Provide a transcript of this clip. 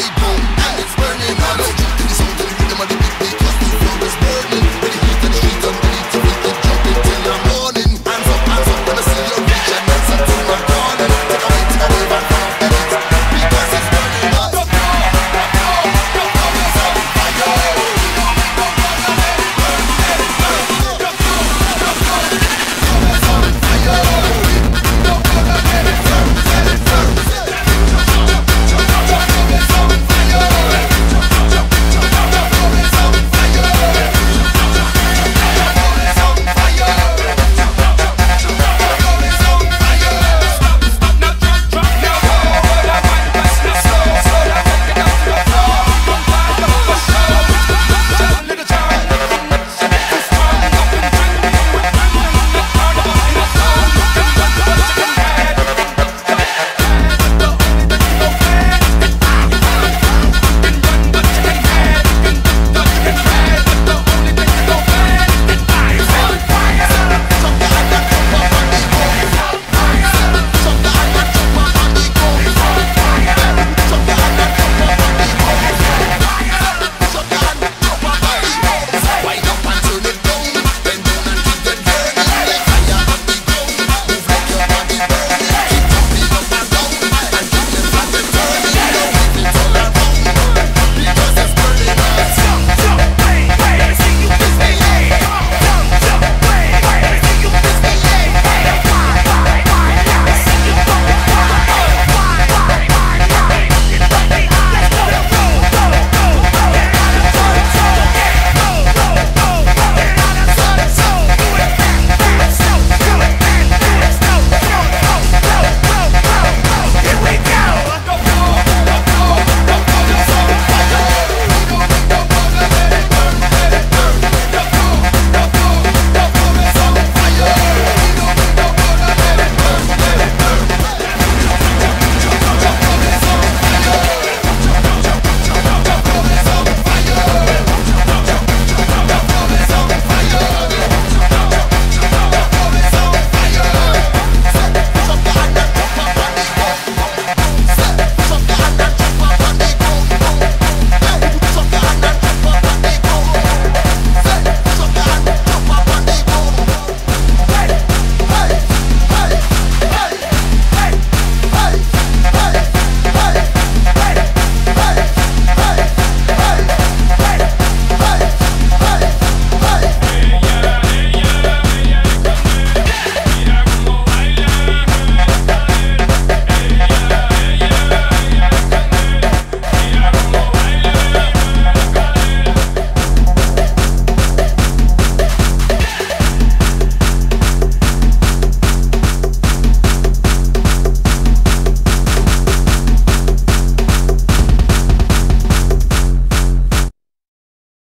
Boom.